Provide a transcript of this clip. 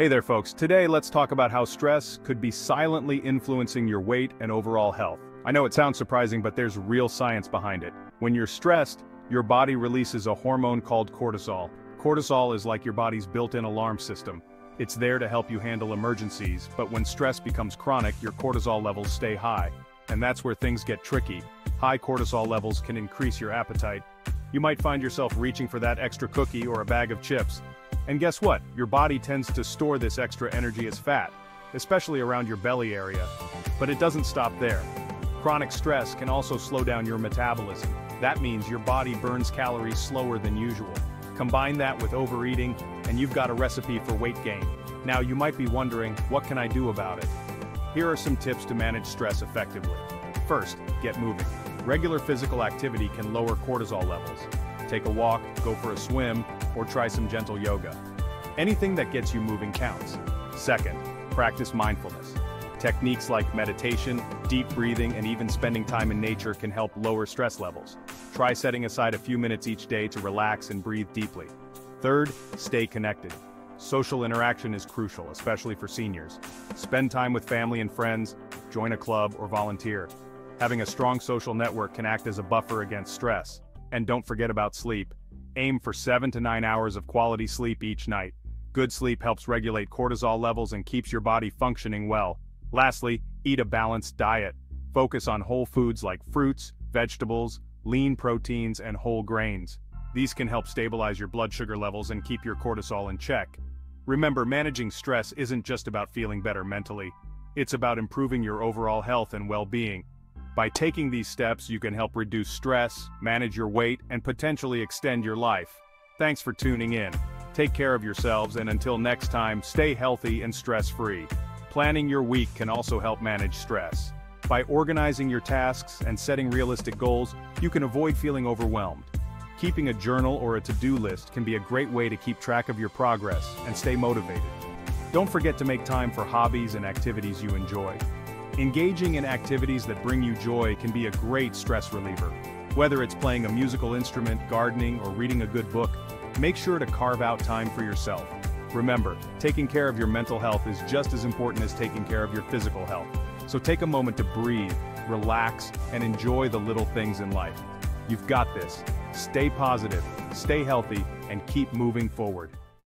Hey there folks, today let's talk about how stress could be silently influencing your weight and overall health. I know it sounds surprising but there's real science behind it. When you're stressed, your body releases a hormone called cortisol. Cortisol is like your body's built-in alarm system. It's there to help you handle emergencies, but when stress becomes chronic your cortisol levels stay high. And that's where things get tricky. High cortisol levels can increase your appetite. You might find yourself reaching for that extra cookie or a bag of chips, and guess what? Your body tends to store this extra energy as fat, especially around your belly area. But it doesn't stop there. Chronic stress can also slow down your metabolism. That means your body burns calories slower than usual. Combine that with overeating, and you've got a recipe for weight gain. Now you might be wondering, what can I do about it? Here are some tips to manage stress effectively. First, get moving. Regular physical activity can lower cortisol levels. Take a walk, go for a swim, or try some gentle yoga. Anything that gets you moving counts. Second, practice mindfulness. Techniques like meditation, deep breathing, and even spending time in nature can help lower stress levels. Try setting aside a few minutes each day to relax and breathe deeply. Third, stay connected. Social interaction is crucial, especially for seniors. Spend time with family and friends, join a club, or volunteer. Having a strong social network can act as a buffer against stress. And don't forget about sleep. Aim for 7 to 9 hours of quality sleep each night. Good sleep helps regulate cortisol levels and keeps your body functioning well. Lastly, eat a balanced diet. Focus on whole foods like fruits, vegetables, lean proteins, and whole grains. These can help stabilize your blood sugar levels and keep your cortisol in check. Remember, managing stress isn't just about feeling better mentally. It's about improving your overall health and well-being. By taking these steps you can help reduce stress, manage your weight, and potentially extend your life. Thanks for tuning in. Take care of yourselves and until next time, stay healthy and stress-free. Planning your week can also help manage stress. By organizing your tasks and setting realistic goals, you can avoid feeling overwhelmed. Keeping a journal or a to-do list can be a great way to keep track of your progress and stay motivated. Don't forget to make time for hobbies and activities you enjoy. Engaging in activities that bring you joy can be a great stress reliever. Whether it's playing a musical instrument, gardening, or reading a good book, make sure to carve out time for yourself. Remember, taking care of your mental health is just as important as taking care of your physical health. So take a moment to breathe, relax, and enjoy the little things in life. You've got this. Stay positive, stay healthy, and keep moving forward.